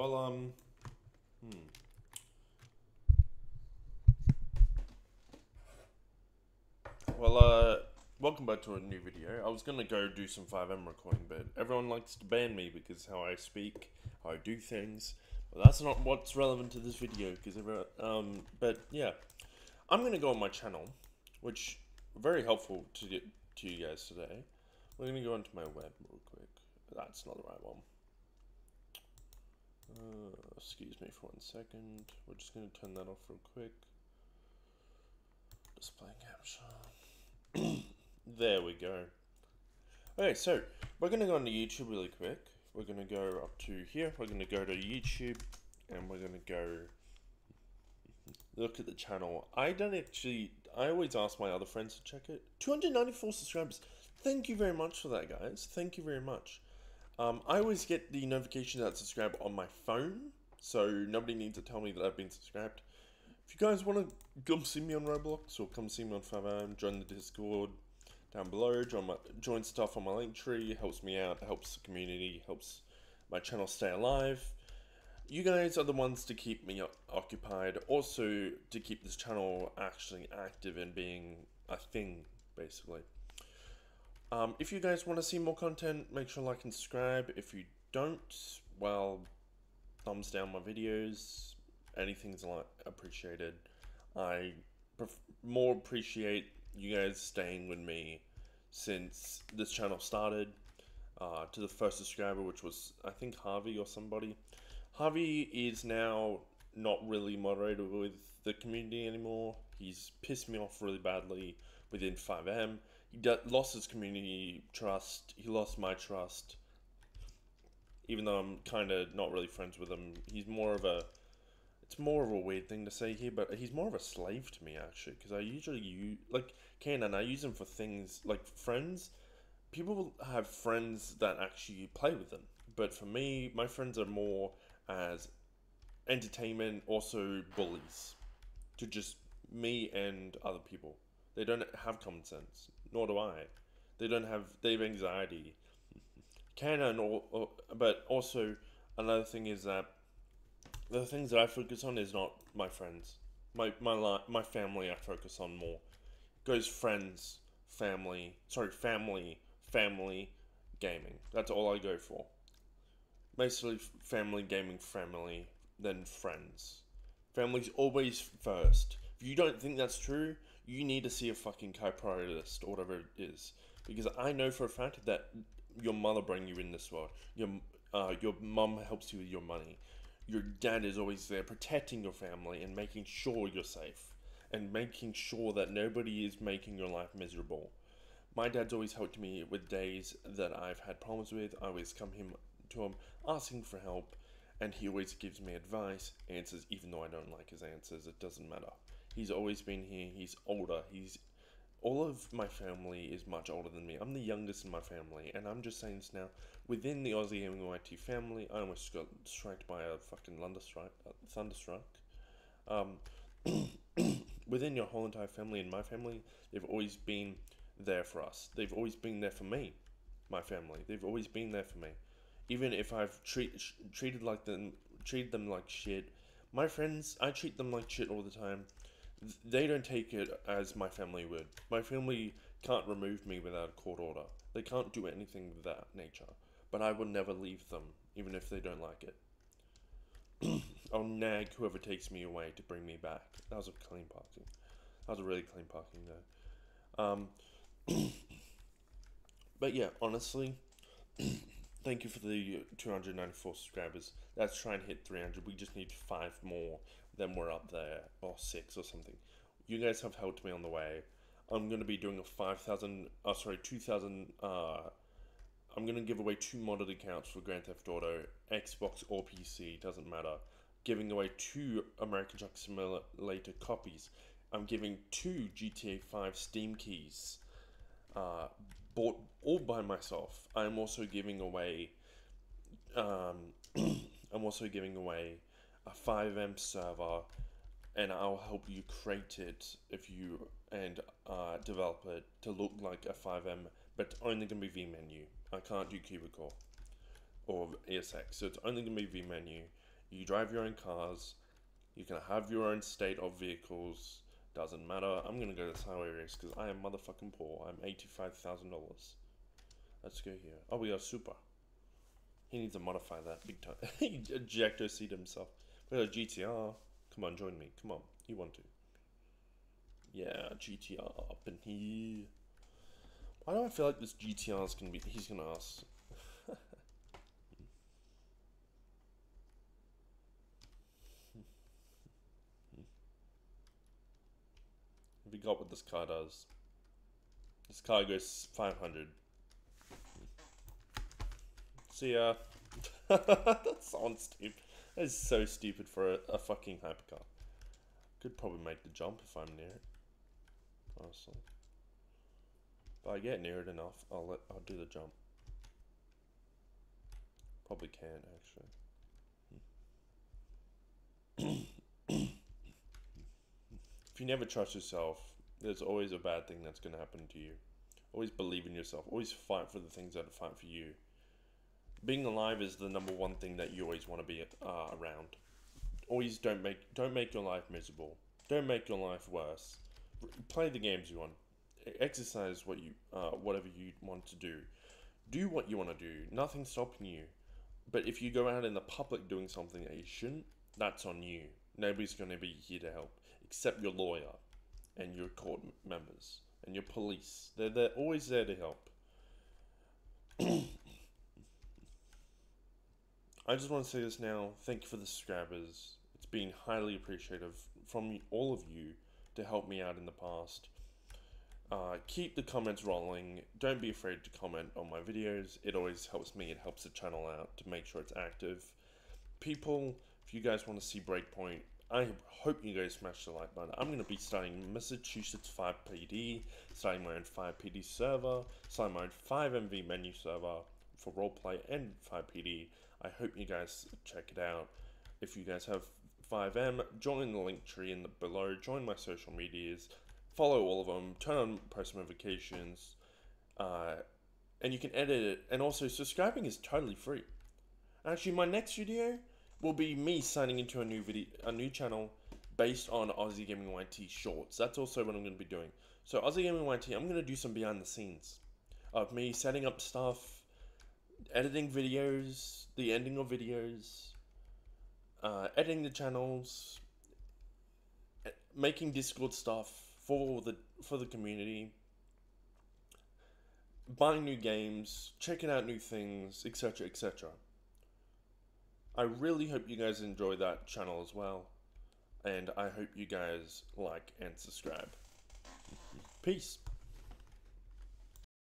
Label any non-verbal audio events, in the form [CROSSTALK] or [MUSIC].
Well, um, hmm. Well, uh, welcome back to a new video. I was gonna go do some FiveM recording, but everyone likes to ban me because how I speak, how I do things. But that's not what's relevant to this video, because everyone, um, but yeah, I'm gonna go on my channel, which very helpful to get to you guys today. We're gonna go into my web real quick. That's not the right one. Uh, excuse me for one second. We're just gonna turn that off real quick. Display caption. [COUGHS] there we go. Okay, so we're gonna go onto YouTube really quick. We're gonna go up to here. We're gonna go to YouTube, and we're gonna go look at the channel. I don't actually. I always ask my other friends to check it. 294 subscribers. Thank you very much for that, guys. Thank you very much. Um, I always get the notification that subscribe on my phone, so nobody needs to tell me that I've been subscribed. If you guys want to come see me on Roblox or come see me on FiveM, join the Discord down below, join, my, join stuff on my link tree, helps me out, helps the community, helps my channel stay alive. You guys are the ones to keep me occupied, also to keep this channel actually active and being a thing, basically. Um, if you guys want to see more content, make sure like and subscribe. If you don't, well, thumbs down my videos. Anything's like appreciated. I more appreciate you guys staying with me since this channel started. Uh, to the first subscriber, which was I think Harvey or somebody. Harvey is now not really moderator with the community anymore. He's pissed me off really badly within FiveM he lost his community trust. He lost my trust. Even though I'm kind of not really friends with him, he's more of a. It's more of a weird thing to say here, but he's more of a slave to me actually. Because I usually use like Kanan, I use him for things like friends. People have friends that actually play with them, but for me, my friends are more as entertainment, also bullies to just me and other people. They don't have common sense nor do I. They don't have they have anxiety. Can or, or but also another thing is that the things that I focus on is not my friends. My my li- my family I focus on more. Goes friends, family, sorry, family, family, gaming. That's all I go for. Basically, family, gaming, family, then friends. Family's always first. If you don't think that's true, you need to see a fucking chiropractor or whatever it is. Because I know for a fact that your mother bring you in this world. Your uh, your mum helps you with your money. Your dad is always there protecting your family and making sure you're safe and making sure that nobody is making your life miserable. My dad's always helped me with days that I've had problems with. I always come him to him asking for help, and he always gives me advice, answers, even though I don't like his answers. It doesn't matter. He's always been here. He's older. He's all of my family is much older than me. I'm the youngest in my family, and I'm just saying this now. Within the Aussie MYT family, I almost got struck by a fucking thunderstruck. Uh, thunderstruck. Um, [COUGHS] within your whole entire family and my family, they've always been there for us. They've always been there for me, my family. They've always been there for me, even if I've treat, treated like them, treated them like shit. My friends, I treat them like shit all the time they don't take it as my family would. My family can't remove me without a court order. They can't do anything of that nature. But I will never leave them, even if they don't like it. [CLEARS THROAT] I'll nag whoever takes me away to bring me back. That was a clean parking. That was a really clean parking though. Um, [CLEARS THROAT] but yeah, honestly, [CLEARS THROAT] thank you for the 294 subscribers. Let's try and hit 300. We just need five more then we're up there, or six or something. You guys have helped me on the way. I'm going to be doing a 5,000, oh sorry, 2,000, uh, I'm going to give away two modded accounts for Grand Theft Auto, Xbox or PC, doesn't matter. Giving away two American Truck Simulator copies. I'm giving two GTA 5 Steam keys, uh, bought all by myself. I'm also giving away, um, [CLEARS THROAT] I'm also giving away a FiveM server and I'll help you create it if you and uh, develop it to look like a FiveM, but only gonna be vMenu. I can't do QBCore or ESX, so it's only gonna be vMenu. You drive your own cars. You can have your own state of vehicles. Doesn't matter. I'm gonna go to highway race because I am motherfucking poor. I'm eighty-five thousand dollars. Let's go here. Oh, we got super. He needs to modify that big time. [LAUGHS] he ejector seat himself. Uh, got GTR. Come on, join me. Come on. You want to? Yeah, GTR up in here. Why do I feel like this GTR is gonna be? He's gonna ask. [LAUGHS] we got what this car does. This car goes 500. See ya. [LAUGHS] that sounds stupid. Is so stupid for a, a fucking hypercar. Could probably make the jump if I'm near it. Honestly. If I get near it enough, I'll let I'll do the jump. Probably can actually. if you never trust yourself, there's always a bad thing that's gonna happen to you. Always believe in yourself. Always fight for the things that fight for you. Being alive is the number one thing that you always want to be uh, around. Always don't make don't make your life miserable. Don't make your life worse. Play the games you want. Exercise what you uh, whatever you want to do. Do what you want to do. Nothing's stopping you. But if you go out in the public doing something that you shouldn't that's on you. Nobody's going to be here to help except your lawyer and your court members and your police. They're, they're always there to help [CLEARS THROAT] i just want to say this now thank you for the subscribers it's been highly appreciative from all of you to help me out in the past uh, keep the comments rolling. Don't be afraid to comment on my videos. It always helps me. It helps the channel out to make sure it's active. People, if you guys want to see Breakpoint, I hope you guys smash the like button. I'm going to be starting Massachusetts FivePD, starting my own FivePD server, starting my own FiveM vMenu server for roleplay and FivePD. I hope you guys check it out. If you guys have FiveM, join the link tree in the below, join my social medias, follow all of them, turn on post notifications, uh, and you can edit it. And also, subscribing is totally free. Actually, my next video will be me signing into a new video, a new channel based on Aussie Gaming YT shorts. That's also what I'm going to be doing. So Aussie Gaming YT, I'm going to do some behind the scenes of me setting up stuff, editing videos, the ending of videos, uh, editing the channels, making Discord stuff, for the for the community, buying new games, checking out new things, etc., etc. I really hope you guys enjoy that channel as well, and I hope you guys like and subscribe. Peace.